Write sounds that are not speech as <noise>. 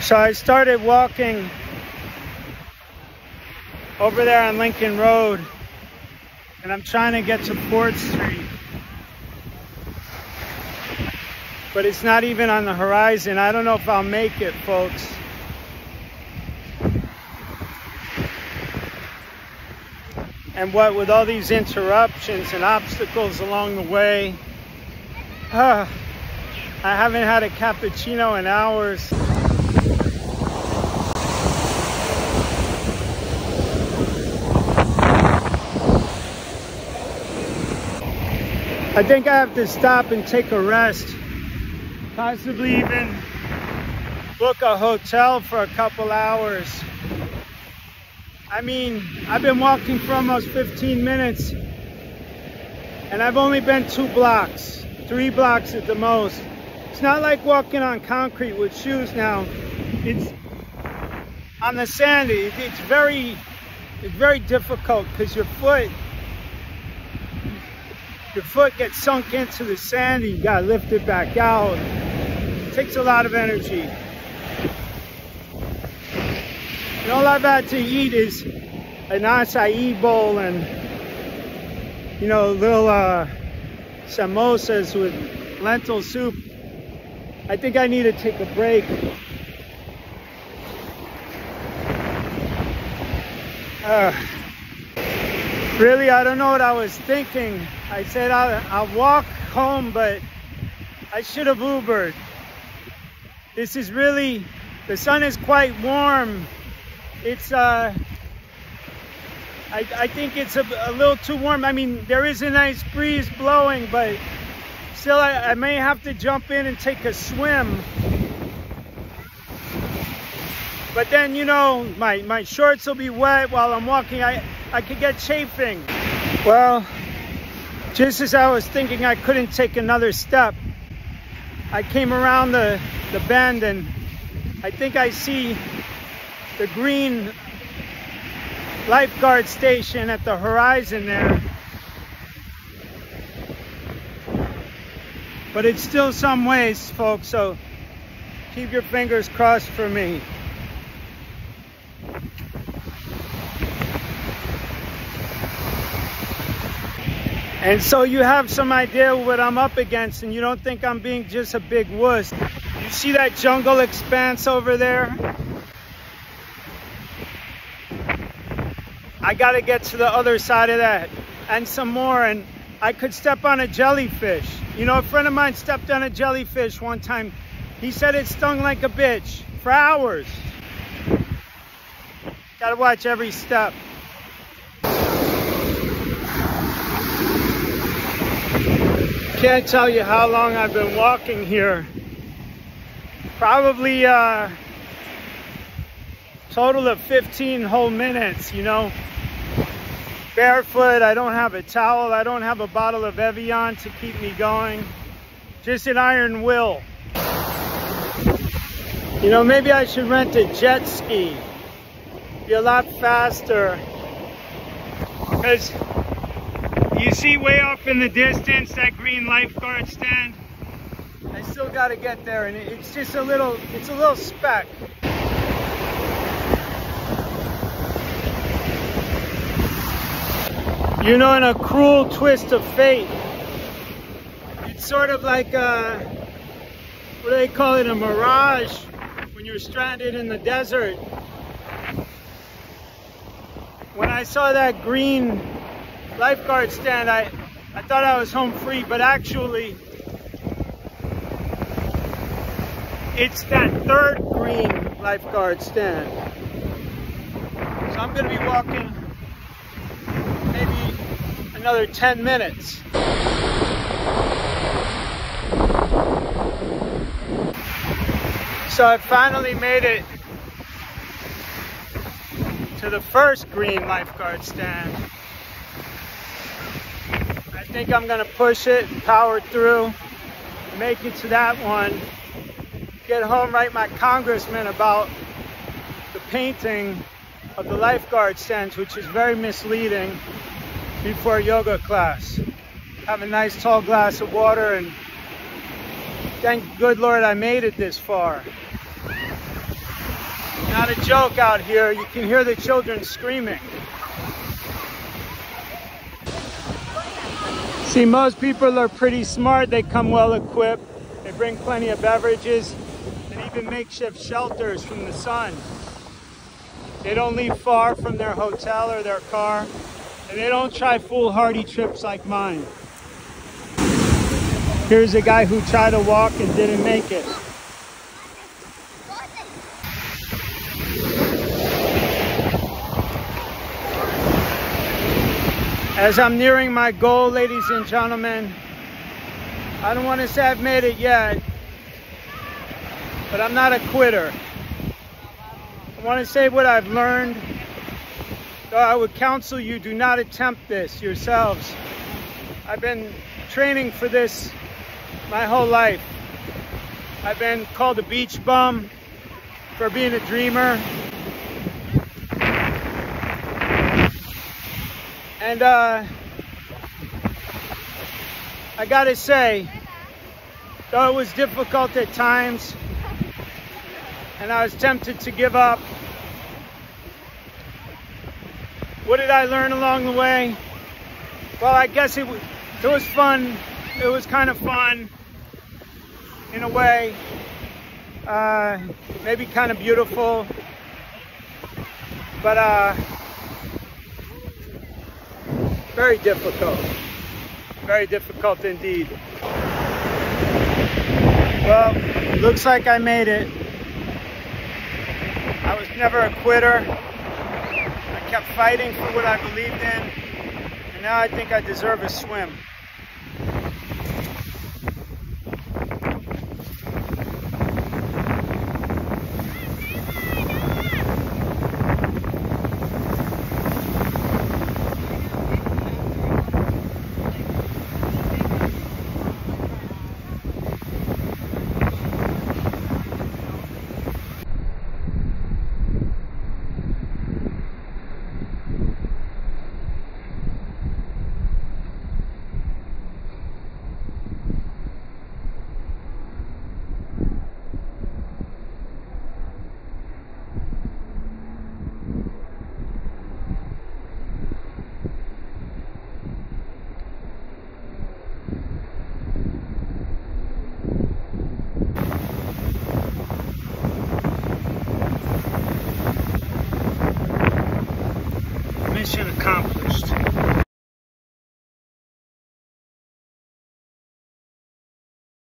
So I started walking over there on Lincoln Road and I'm trying to get to 4th Street. But it's not even on the horizon. I don't know if I'll make it, folks. And what with all these interruptions and obstacles along the way, uh, <sighs> I haven't had a cappuccino in hours. I think I have to stop and take a rest. Possibly even book a hotel for a couple hours. I mean, I've been walking for almost 15 minutes and I've only been two blocks, three blocks at the most. It's not like walking on concrete with shoes now. It's on the sand. It's very, it's very difficult because your foot your foot gets sunk into the sand and you gotta lift it back out. It takes a lot of energy. And all I've had to eat is an acai bowl and, you know, little uh, samosas with lentil soup. I think I need to take a break. Uh, really, I don't know what I was thinking. I said I'll, I'll walk home, but I should have Ubered. This is really, the sun is quite warm. It's, uh, I, I think it's a, a little too warm. I mean, there is a nice breeze blowing, but still I, I may have to jump in and take a swim. But then, you know, my, my shorts will be wet while I'm walking. I, I could get chafing. Well, just as I was thinking I couldn't take another step, I came around the, the bend and I think I see the green lifeguard station at the horizon there. But it's still some ways, folks, so keep your fingers crossed for me. And so you have some idea what I'm up against and you don't think I'm being just a big wuss. You see that jungle expanse over there? I gotta get to the other side of that and some more and I could step on a jellyfish. You know, a friend of mine stepped on a jellyfish one time. He said it stung like a bitch for hours. Gotta watch every step. can't tell you how long I've been walking here. Probably a uh, total of 15 whole minutes, you know. Barefoot, I don't have a towel, I don't have a bottle of Evian to keep me going. Just an iron will. You know, maybe I should rent a jet ski. Be a lot faster. Because you see way off in the distance that green lifeguard stand? I still got to get there and it's just a little, it's a little speck. You know, in a cruel twist of fate, it's sort of like a, what do they call it, a mirage when you're stranded in the desert. When I saw that green lifeguard stand, I, I thought I was home free, but actually, it's that third green lifeguard stand. So I'm going to be walking another 10 minutes. So I finally made it to the first green lifeguard stand I think I'm gonna push it, power through, make it to that one, get home, write my congressman about the painting of the lifeguard stands, which is very misleading before yoga class. Have a nice tall glass of water and thank good Lord I made it this far. Not a joke out here. You can hear the children screaming. See, most people are pretty smart. They come well equipped. They bring plenty of beverages and even makeshift shelters from the sun. They don't leave far from their hotel or their car. They don't try foolhardy trips like mine. Here's a guy who tried to walk and didn't make it. As I'm nearing my goal, ladies and gentlemen, I don't want to say I've made it yet, but I'm not a quitter. I want to say what I've learned. Though I would counsel you, do not attempt this yourselves. I've been training for this my whole life. I've been called a beach bum for being a dreamer. And uh, I gotta say, though it was difficult at times, and I was tempted to give up, what did I learn along the way? Well, I guess it, it was fun. It was kind of fun in a way. Uh, maybe kind of beautiful. But uh, very difficult. Very difficult indeed. Well, looks like I made it. I was never a quitter. I kept fighting for what I believed in. And now I think I deserve a swim.